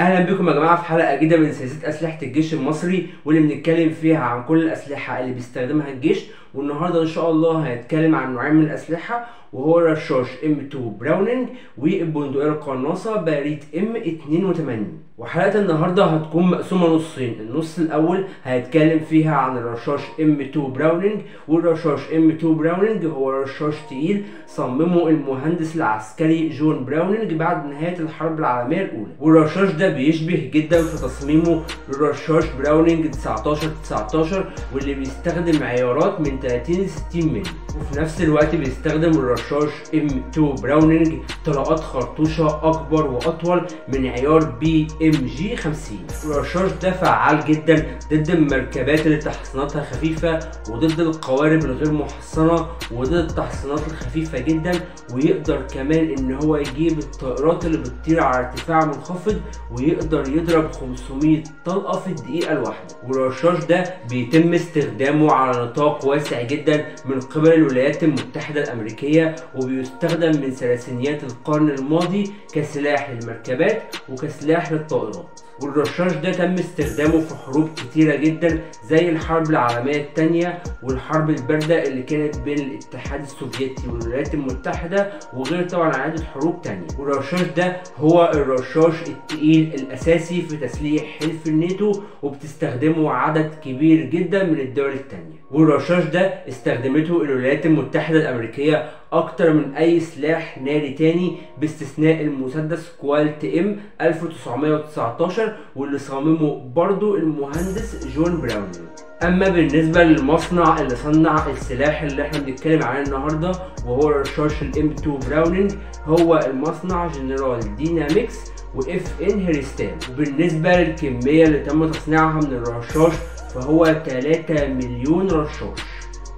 أهلا بكم يا جماعة في حلقة جديدة من سلسلة أسلحة الجيش المصري واللي بنتكلم فيها عن كل الأسلحة اللي بيستخدمها الجيش. والنهاردة إن شاء الله هنتكلم عن نوعين من الأسلحة وهو الرشاش M2 براونينج والبندقيه القناصه باريت M82 وحلقة النهارده هتكون مقسومة نصين. النص الأول هيتكلم فيها عن الرشاش M2 براونينج والرشاش M2 براونينج هو رشاش تقيل. صممه المهندس العسكري جون براونينج بعد نهاية الحرب العالمية الأولى. والرشاش ده بيشبه جدا في تصميمه. للرشاش براونينج 19 19 واللي بيستخدم عيارات من 30 ل 60 مللي. وفي نفس الوقت بيستخدم الرشاش M2 براونينج طلقات خرطوشة أكبر وأطول من عيار BMG 50 الرشاش ده فعال جدا ضد المركبات اللي تحصيناتها خفيفة وضد القوارب الغير محصنة وضد التحصينات الخفيفة جدا ويقدر كمان إن هو يجيب الطائرات اللي بتطير على ارتفاع منخفض ويقدر يضرب 500 طلقة في الدقيقة الواحدة. والرشاش ده بيتم استخدامه على نطاق واسع جدا من قبل الولايات المتحدة الأمريكية وبيستخدم من ثلاثينيات القرن الماضي كسلاح للمركبات وكسلاح للطائرات. والرشاش ده تم استخدامه في حروب كتيرة جدا زي الحرب العالمية التانية والحرب الباردة اللي كانت بين الاتحاد السوفيتي والولايات المتحدة وغير طبعا عدة حروب تانية. والرشاش ده هو الرشاش التقيل الأساسي في تسليح حلف الناتو وبتستخدمه عدد كبير جدا من الدول التانية. والرشاش ده استخدمته الولايات المتحدة الأمريكية أكتر من أي سلاح ناري تاني باستثناء المسدس كولت M1919 واللي صممه برضو المهندس جون براونينج أما بالنسبة للمصنع اللي صنع السلاح اللي إحنا بنتكلم عليه النهارده وهو رشاش ال M2 براونينج هو المصنع جنرال ديناميكس و FN هيرستال وبالنسبة للكمية اللي تم تصنيعها من الرشاش فهو 3 مليون رشاش.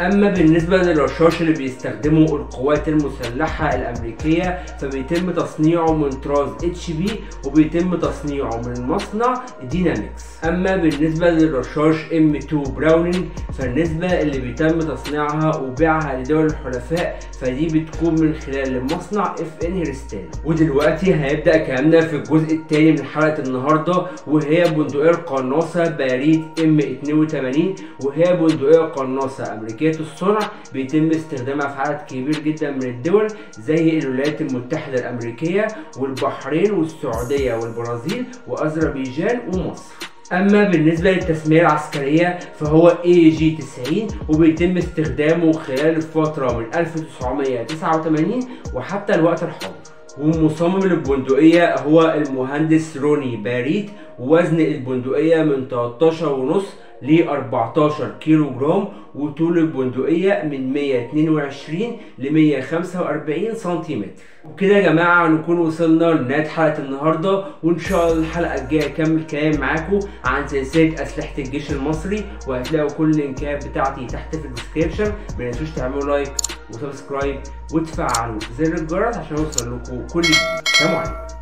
أما بالنسبة للرشاش اللي بيستخدمه القوات المسلحة الأمريكية فبيتم تصنيعه من طراز HB وبيتم تصنيعه من مصنع ديناميكس أما بالنسبة للرشاش M2 براونينج فالنسبة اللي بيتم تصنيعها وبيعها لدول الحلفاء فدي بتكون من خلال مصنع FN هيرستال ودلوقتي هيبدأ كلامنا في الجزء الثاني من حلقة النهارده وهي بندقية القناصه باريت M82 وهي بندقية قناصة أمريكية الصنع بيتم استخدامها في عدد كبير جدا من الدول زي الولايات المتحدة الأمريكية والبحرين والسعودية والبرازيل وأذربيجان ومصر. أما بالنسبة للتسمية العسكرية فهو اي جي 90 وبيتم استخدامه خلال الفترة من 1989 وحتى الوقت الحاضر. ومصمم البندقية هو المهندس روني باريت ووزن البندقية من 13 ونص ل 14 كيلو جرام وطول البندقية من 122 ل 145 سنتيمتر. وكده يا جماعة نكون وصلنا لنهاية حلقة النهاردة وإن شاء الله الحلقة الجاية أكمل كلام معاكم عن سلسلة أسلحة الجيش المصري وهتلاقوا كل اللينكات بتاعتي تحت في اللينكات. ما تنسوش تعملوا like و subscribe وتفعلوا زر الجرس عشان يوصل لكم كل جديد سلام عليكم